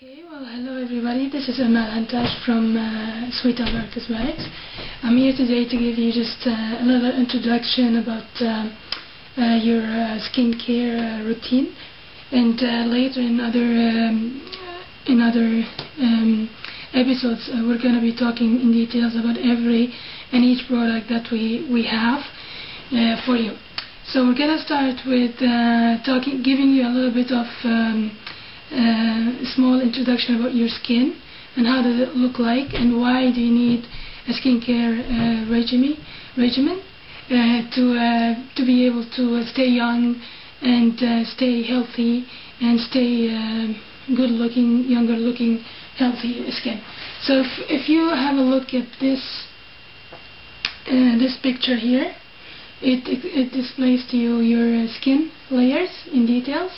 Okay, well, hello everybody. This is Amal Hantash from uh, Sweet Allure Cosmetics. I'm here today to give you just uh, a little introduction about uh, uh your uh, skincare uh, routine, and later in other um, in other um, episodes we're going to be talking in details about every and each product that we we have for you. So we're going to start with talking, giving you a little bit of um, small introduction about your skin and how does it look like and why do you need a skincare uh, regimen, regimen uh, to, uh, to be able to stay young and uh, stay healthy and stay uh, good looking, younger looking, healthy skin. So if, if you have a look at this, uh, this picture here, it, it, it displays to you your skin layers in details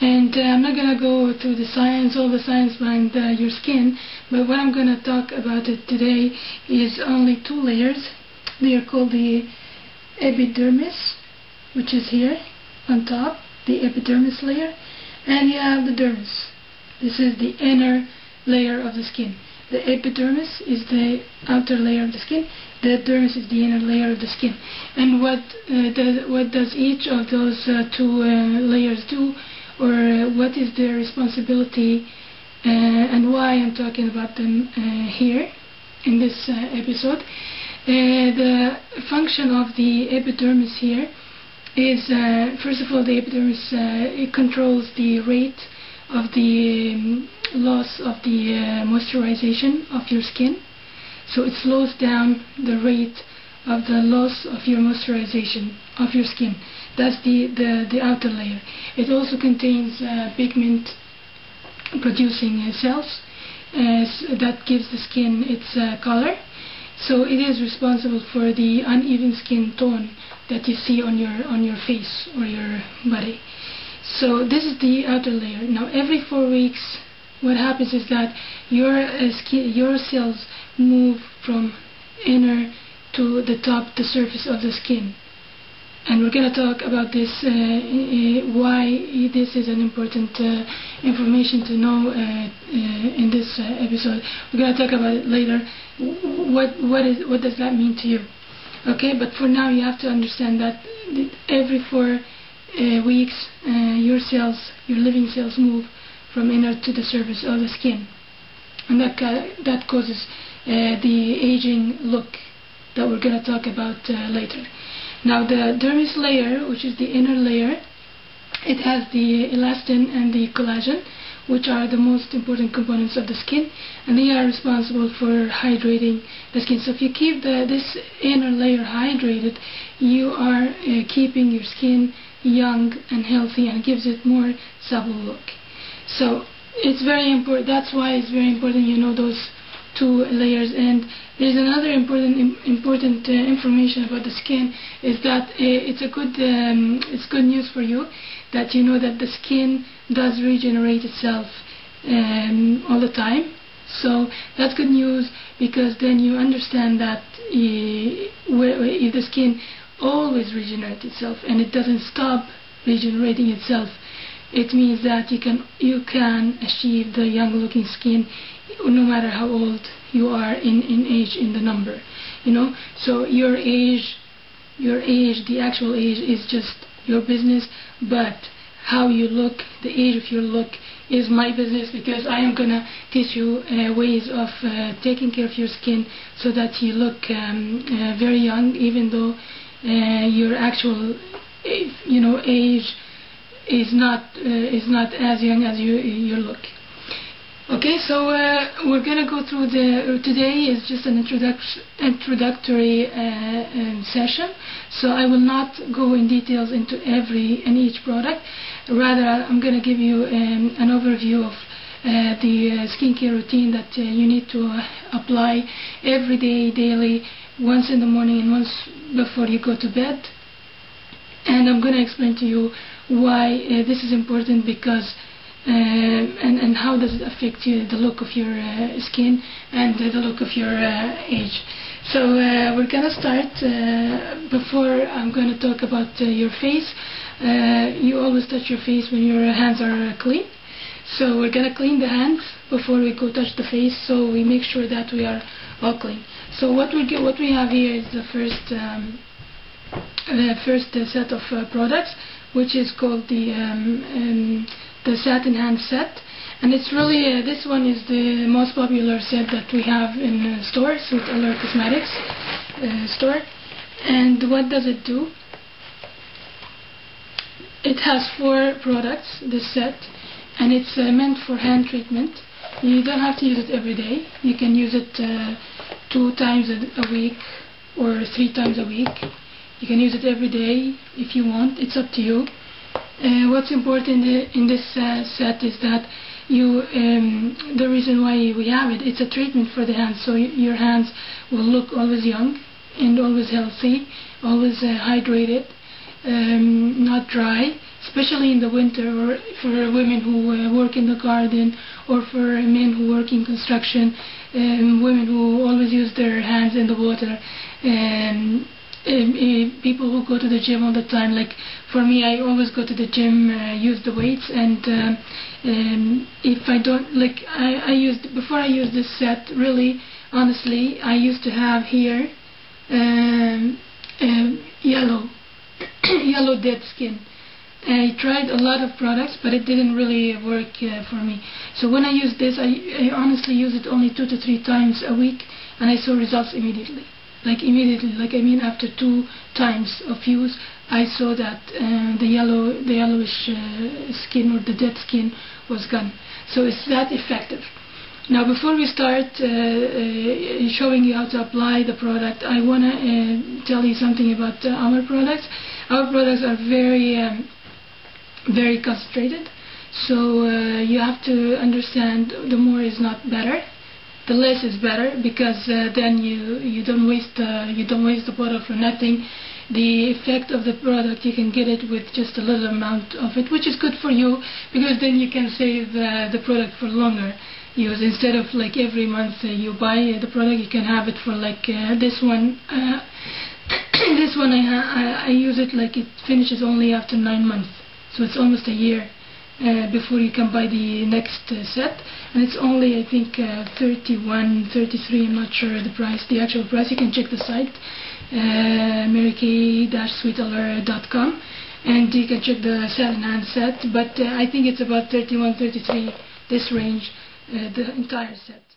and uh, I'm not going to go through the science, all the science behind uh, your skin, but what I'm going to talk about it today is only two layers. They are called the epidermis, which is here on top, the epidermis layer, and you have the dermis. This is the inner layer of the skin. The epidermis is the outer layer of the skin. The dermis is the inner layer of the skin. And what uh, does what does each of those uh, two uh, layers do? Or what is their responsibility uh, and why I'm talking about them uh, here in this uh, episode. the function of the epidermis here is, first of all, the epidermis it controls the rate of the um, loss of the uh, moisturization of your skin. So it slows down the rate of the loss of your moisturization of your skin. That's the, the, the outer layer. It also contains uh, pigment producing uh, cells as that gives the skin its uh, color. So it is responsible for the uneven skin tone that you see on your on your face or your body. So this is the outer layer. Now every four weeks, what happens is that your uh, skin, your cells move from inner to the top, the surface of the skin and we're going to talk about this, uh, uh, why this is an important uh, information to know uh, uh, in this uh, episode. We're going to talk about it later. What what is what does that mean to you? Okay, but for now you have to understand that every four weeks your cells, your living cells, move from inner to the surface of the skin, and that that causes the aging look that we're going to talk about later. Now the dermis layer, which is the inner layer, it has the elastin and the collagen, which are the most important components of the skin, and they are responsible for hydrating the skin. So if you keep the, this inner layer hydrated, you are uh, keeping your skin young and healthy and gives it more supple look. So it's very important. That's why it's very important you know those two layers. And there's another important important uh, information about the skin is that uh, it's a good um, it's good news for you that you know that the skin does regenerate itself um, all the time. So that's good news because then you understand that if the skin always regenerates itself and it doesn't stop regenerating itself, it means that you can you can achieve the young looking skin no matter how old you are in, in age in the number you know? So your age your age the actual age is just your business but how you look the age of your look is my business because I am gonna teach you uh, ways of uh, taking care of your skin so that you look um, uh, very young even though uh, your actual you know age is not uh, is not as young as you you look Okay, so uh, we're going to go through the, today is just an introduction introductory uh, um, session, so I will not go in details into every and each product. Rather, I'm going to give you um, an overview of uh, the uh, skincare routine that you need to apply every day, daily, once in the morning and once before you go to bed. And I'm going to explain to you why this is important because uh, and, and how does it affect you, the look of your uh, skin and the look of your uh, age. So uh, we're gonna start. Uh, before I'm gonna talk about uh, your face. you always touch your face when your hands are clean. So we're gonna clean the hands before we go touch the face, so we make sure that we are all clean. So what we what we have here is the first um, the first uh, set of uh, products, which is called the um, um, the satin hand set, and it's really uh, this one is the most popular set that we have in uh, stores with Allure Cosmetics uh, store. And what does it do? It has four products, this set, and it's uh, meant for hand treatment. You don't have to use it every day. You can use it uh, two times a, a week or three times a week. You can use it every day if you want. It's up to you. Uh, what's important in this uh, set is that you um, the reason why we have it it's a treatment for the hands so your hands will look always young and always healthy always uh, hydrated um, not dry especially in the winter or for women who uh, work in the garden or for men who work in construction um, women who always use their hands in the water um, um, uh, people who go to the gym all the time. Like for me, I always go to the gym, uh, use the weights, and um, um, if I don't like, I, I used before I used this set. Really, honestly, I used to have here um, um, yellow, yellow dead skin. I tried a lot of products, but it didn't really work uh, for me. So when I use this, I, I honestly use it only two to three times a week, and I saw results immediately like immediately, like I mean after two times of use, I saw that uh, the yellow, the yellowish uh, skin or the dead skin was gone. So it's that effective. Now before we start uh, uh showing you how to apply the product, I want to uh, tell you something about uh, our products. Our products are very, um, very concentrated. So you have to understand the more is not better the less is better because uh, then you you don't waste uh, you don't waste the product for nothing. The effect of the product you can get it with just a little amount of it, which is good for you because then you can save uh, the product for longer use instead of like every month uh, you buy the product you can have it for like uh, this one. Uh, this one I, I I use it like it finishes only after nine months, so it's almost a year uh, before you can buy the next uh, set. And it's only I think uh, 31 33 I'm not sure the price the actual price. You can check the site uh, marykay-sweetallure.com and you can check the satin hand set. But uh, I think it's about 31 33 this range uh, the entire set